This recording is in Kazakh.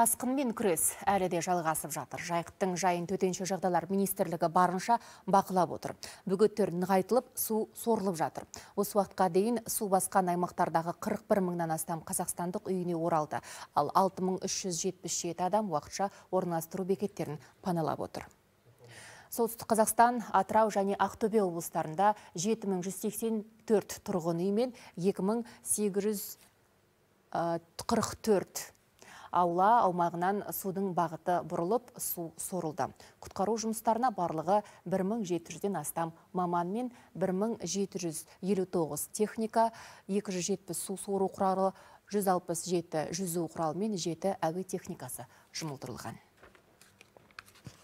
Тасқынмен күрес әлі де жалғасып жатыр. Жайықтың жайын төтенше жағдайлар министрлігі барынша бақылап отыр. Бөгеттер нығайтылып, су сорылып жатыр. Осы уақытқа дейін су басқан аймақтардағы 41 мыңнан астам қазақстандық үйіне оралды. Ал 6377 адам уақытша орналастыру бекеттерін паналап отыр. Солтүстік Қазақстан, Атырау және Ақтөбе облыстарында 7184 тұрғын үй мен 2844 аула аумағынан судың бағыты бұрылып су сорылды. Құтқару жұмыстарына барлығы 1700-ден астам маман мен 1759 техника, 270 су сору құралы, 167 жүзу құралы мен 7 әуе техникасы жұмылдырылған.